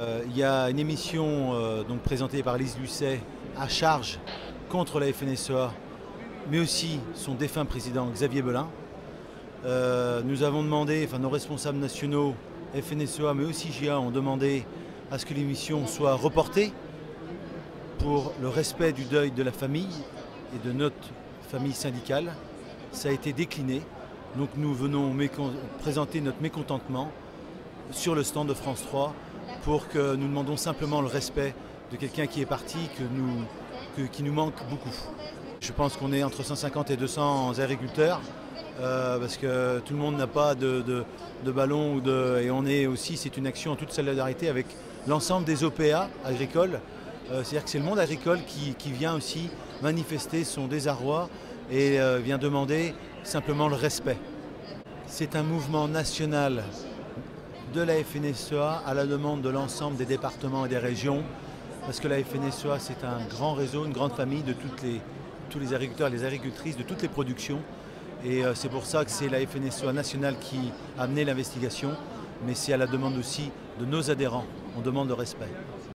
Euh, il y a une émission euh, donc présentée par Lise Lucet à charge contre la FNSEA, mais aussi son défunt président Xavier Belin. Euh, nous avons demandé, enfin nos responsables nationaux, FNSEA, mais aussi GIA, ont demandé à ce que l'émission soit reportée pour le respect du deuil de la famille et de notre famille syndicale. Ça a été décliné. Donc nous venons présenter notre mécontentement sur le stand de France 3 pour que nous demandons simplement le respect de quelqu'un qui est parti, que nous, qui nous manque beaucoup. Je pense qu'on est entre 150 et 200 agriculteurs, euh, parce que tout le monde n'a pas de, ballon de, et on est aussi, c'est une action en toute solidarité avec l'ensemble des OPA agricoles. Euh, c'est-à-dire que c'est le monde agricole qui, vient aussi manifester son désarroi et euh, vient demander simplement le respect. C'est un mouvement national de la FNSEA à la demande de l'ensemble des départements et des régions, parce que la FNSEA c'est un grand réseau, une grande famille de tous les agriculteurs et les agricultrices de toutes les productions. Et euh, c'est pour ça que c'est la FNSEA nationale qui a amené l'investigation, mais c'est à la demande aussi de nos adhérents. On demande le respect.